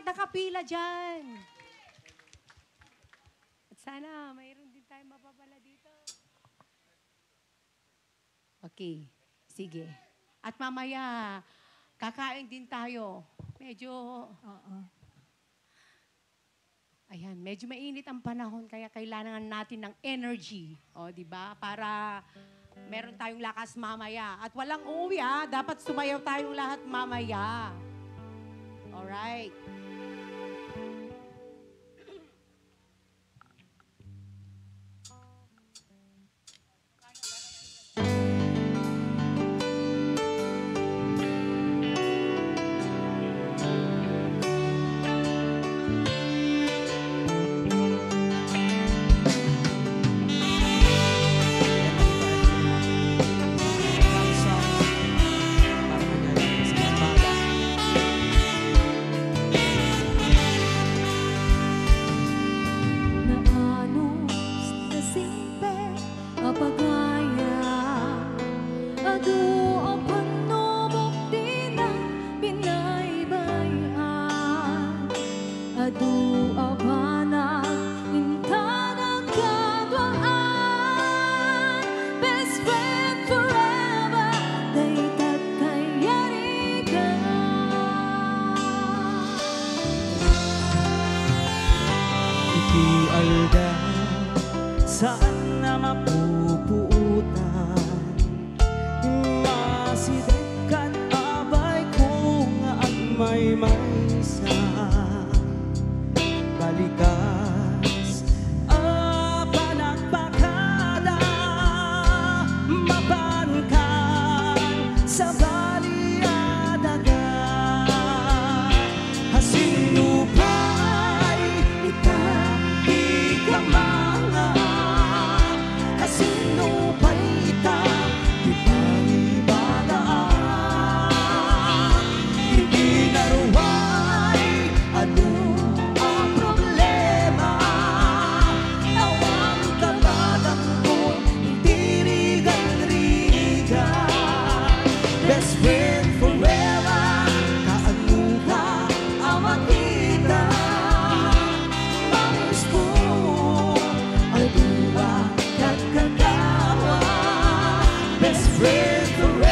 bakit nakapila dyan? At sana, mayroon din tayo mapapala dito. Okay, sige. At mamaya, kakain din tayo. Medyo... Oo. Ayan, medyo mainit ang panahon kaya kailangan natin ng energy, o di ba? Para meron tayong lakas mamaya. At walang uuwi ha, dapat sumayaw tayong lahat mamaya. All right. best the forever.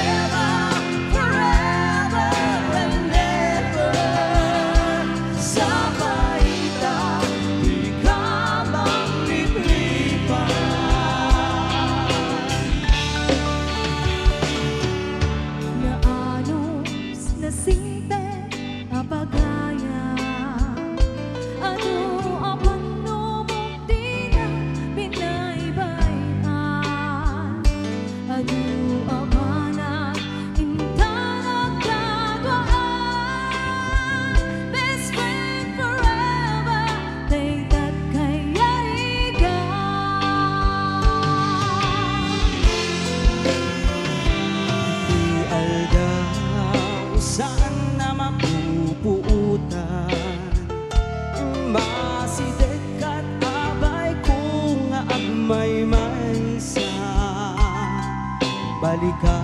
significa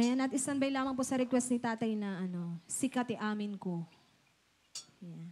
Ayan, at isanbay lamang po sa request ni tatay na ano, sikat i-amin ko. Yeah.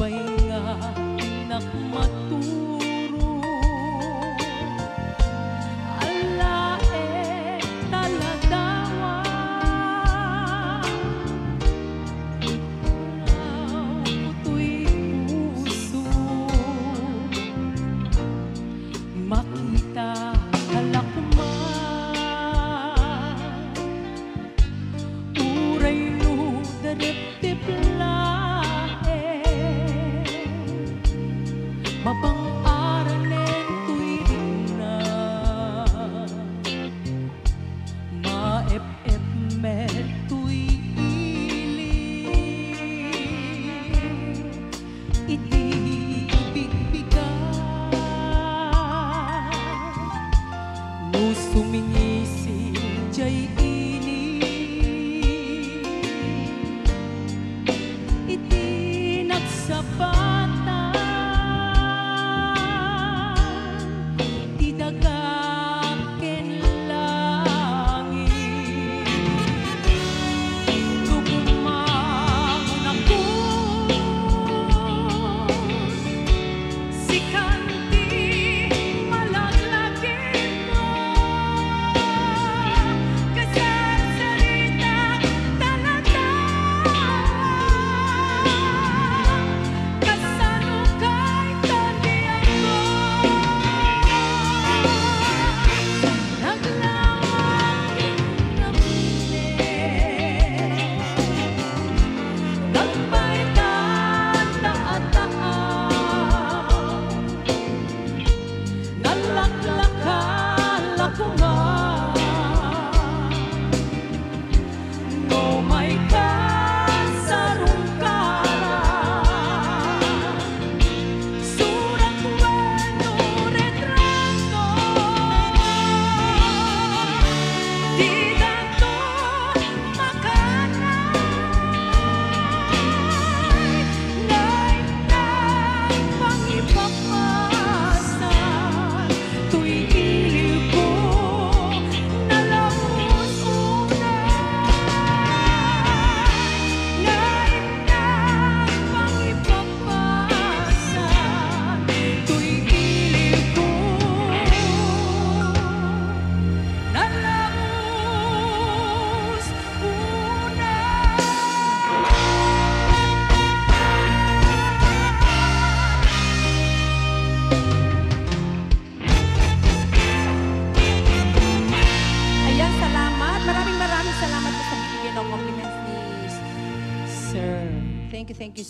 pahinga inakmat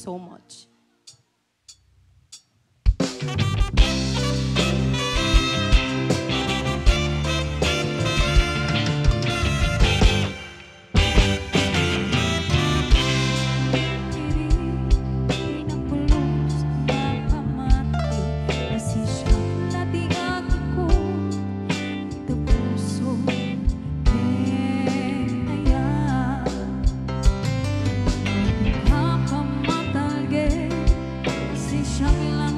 so much. shopping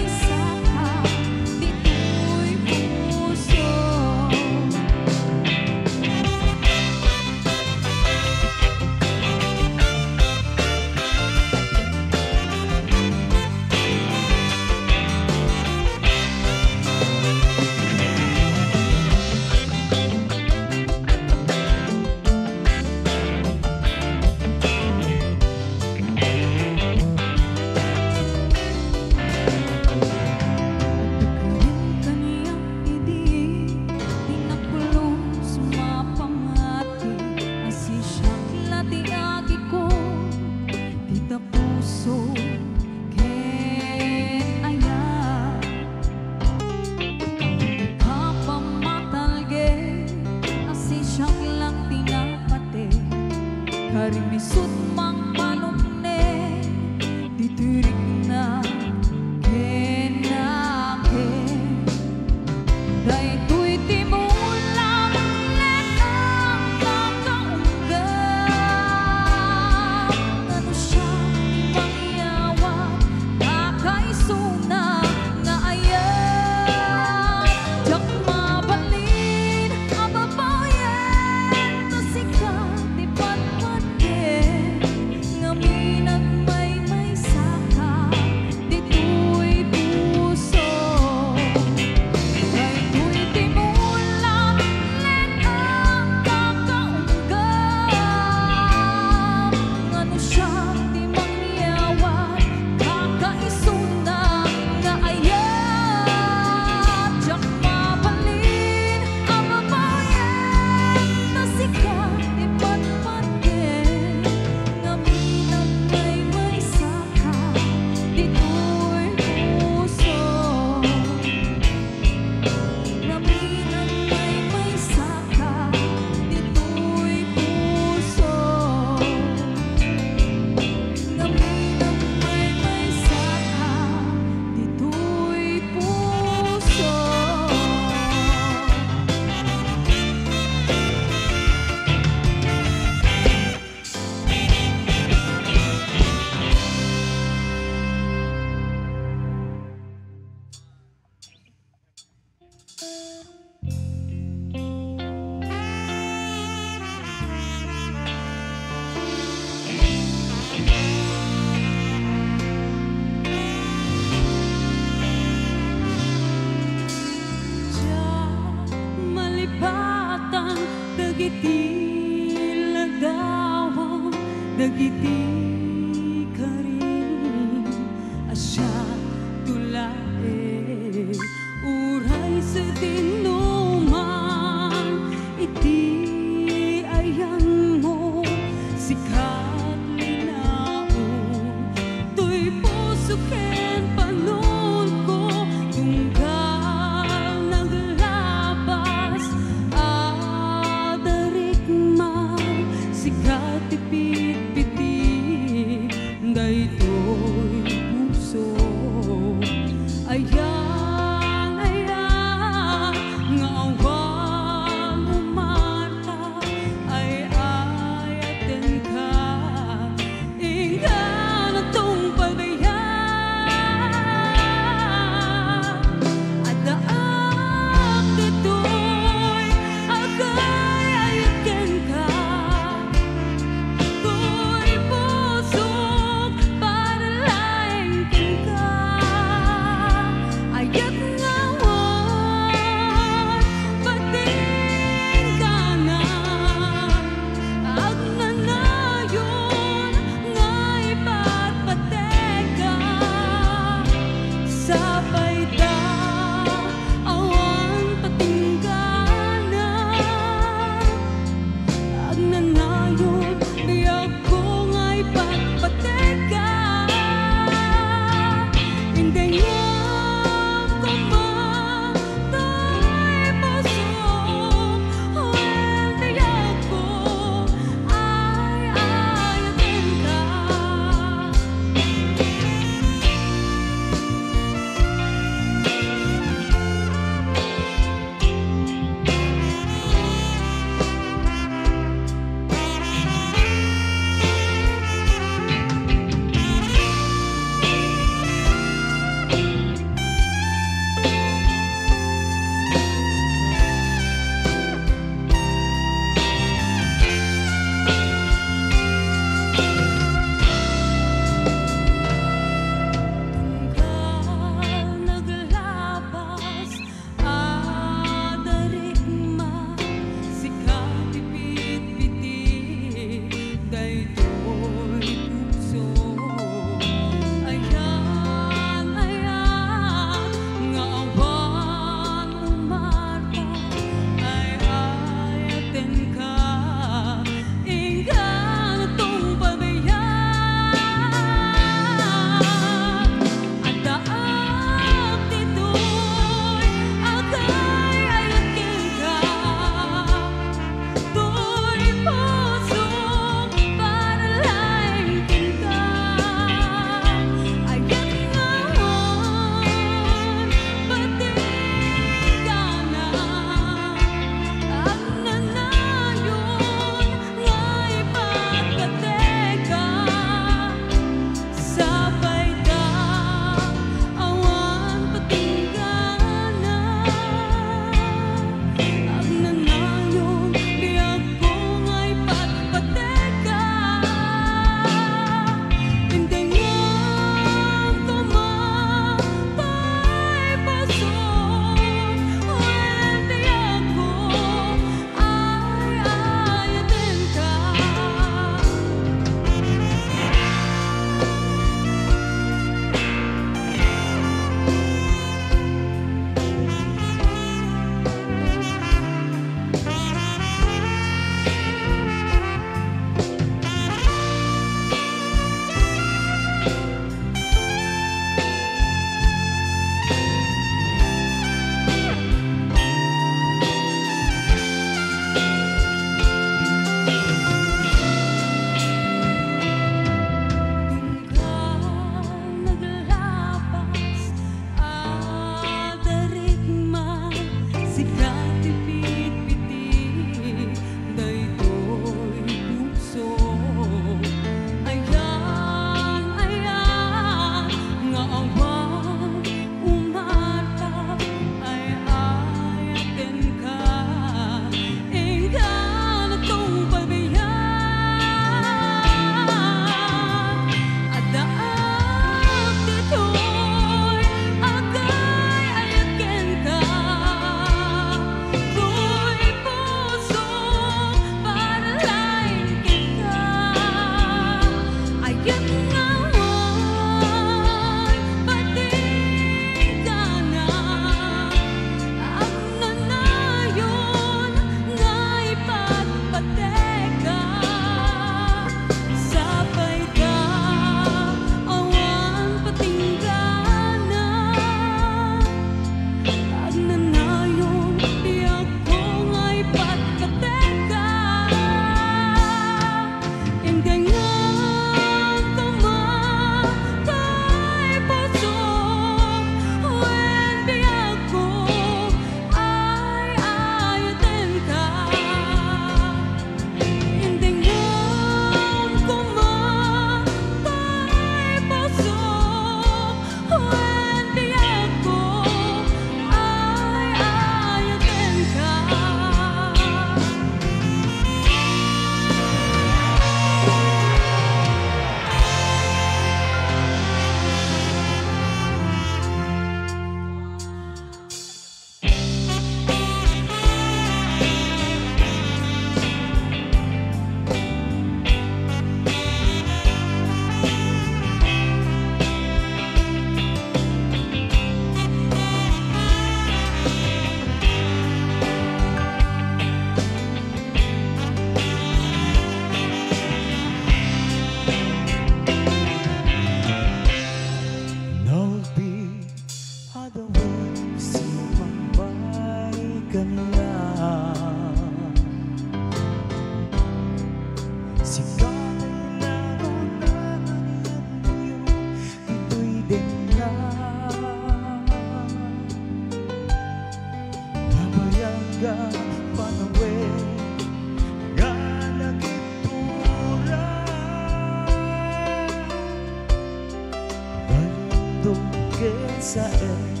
sakit sa